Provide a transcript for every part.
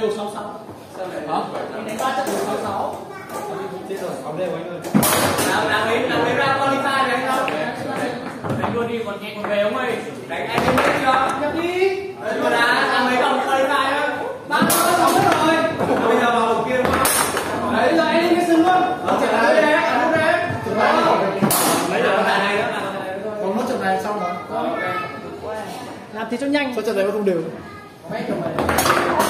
đều 66 hả? Mình đánh 3 trận đều 66 chết rồi ông đây anh ơi nào nào ấy nào ấy ra qualify đấy không? đánh luôn đi còn nhẹ còn về ông ơi. Đánh anh em biết chưa? Nhập đi. Nhưng mà đã làm mấy vòng qualify á Ba ba sáu hết rồi. Bây giờ vào vòng kia mà Đấy giờ anh đi cái sừng luôn. Ờ, trận này. đấy, anh lúc đấy trận này. Lấy được trận này. nữa là còn mất trận này xong rồi. Làm thì cho nhanh. Sao trận này nó không đều? Mấy chồng này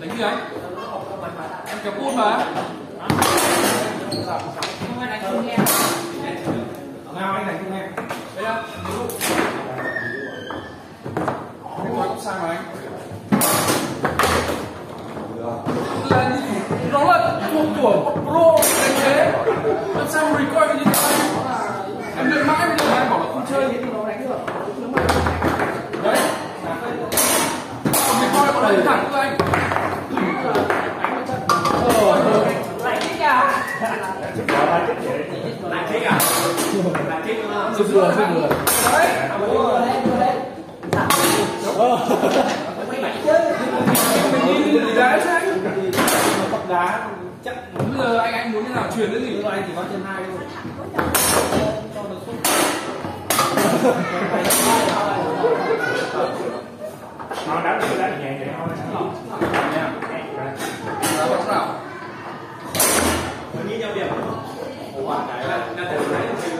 Đánh gì đấy? Em kéo cút mà. Không ai đánh không nghe nào anh này không nghe Đấy không? cái gói cũng sang mà anh Là? Nó là cuộc của pro đánh thế. Làm sao mà record như thế Em luyện mãi bây giờ em bảo là không chơi. Thế thì nó đánh được. Đấy. Còn record có đánh thẳng lại thích đúng không sưng vừa sưng vừa Mình đá chắc Bây giờ anh anh muốn thế nào truyền cái gì? rồi anh chỉ có chân hai thôi nó đá được đá nhẹ nhẹ thôi nhau điểm ủa cái là là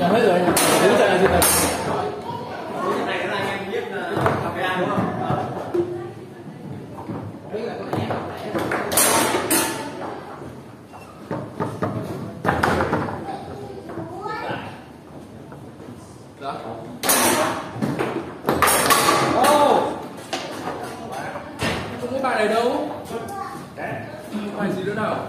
trận hết rồi anh đúng trận này thì thật này là anh em biết là cà đúng không Đó. Ô! Không có bài này đâu. Ừ, bài gì nữa nào?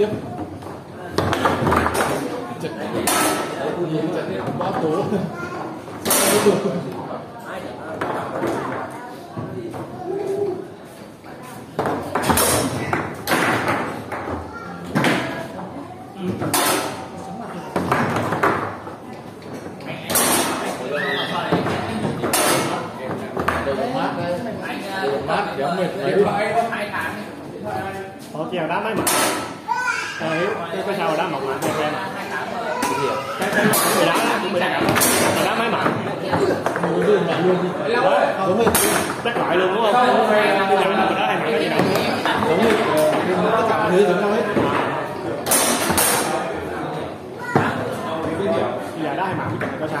Tiếp trận nhìn trận quá tố Đều mát đấy Đều mát kéo mệt Điện mấy thoại có hai tháng. Ủa kìa đá máy mặn Ờ Hiếu, cái cái sao đá mỏng mặn cho em Cái cái đá đó, cũng bị đá Người đá máy mặn Muốn dùng lại luôn đi Lâu luôn đúng không? Không, không phải là- Tôi nhận là người đá hay tất cả mọi thứ giống nhau Bây giờ đá hay mặn có sao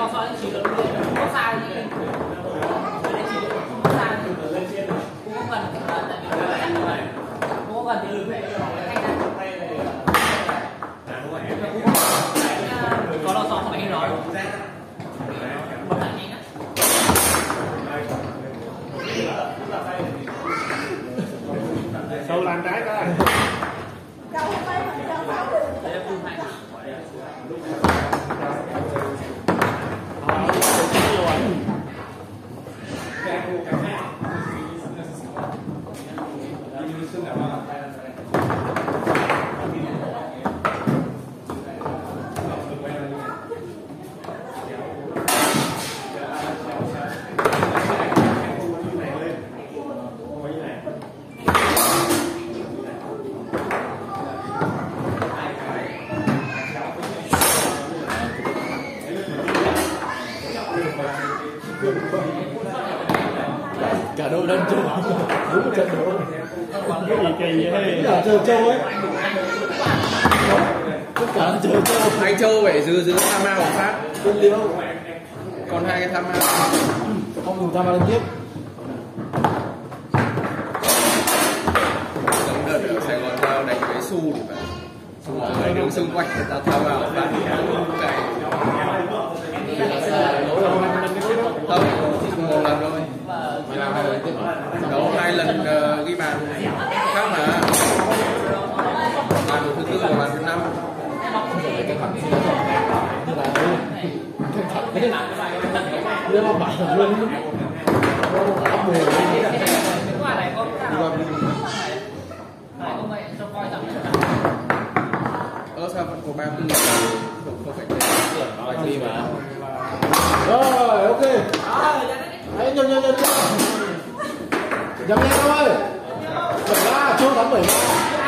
lo sợ Kéo ra này Trận phút này quan trọng cái chỉ được không có sai gì cái chỉ không có sai gì cũng có cần tại vì cũng có cần thì lưng này có lo sợ không phải nói một lại nhanh á sâu làm trái coi đấy là phun hại cả đội đang chơi. Đúng trận đấu. Cái gì kỳ vậy cả chơi. Châu ấy tất cả chơi. Châu anh châu phải giữ giữ tham ao một phát. Còn hai cái tham ao không dùng tham gia liên tiếp. Giống đợt ở Sài Gòn giao đánh với su thì phải. Ở mấy đường xung quanh ta tham một phát. Cái không một lần thôi mày làm hai lần liên tiếp à đấu hai lần ờ, ghi bàn khác mà bàn thứ tư và bàn thứ năm Phải căng thẳng như thế nào như là căng thẳng thế này nếu mà bạn luôn nó áp mùa cái quả này có cái nào này không vậy cho coi rằng ơ sao vẫn có ba không không phải thế Phải đi mà rồi ok. Đấy, nhanh nhanh nhanh nhanh nhanh nhanh thôi bảy ba chưa thắng bảy ba